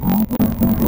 I'm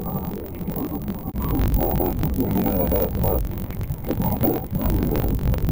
Thank you.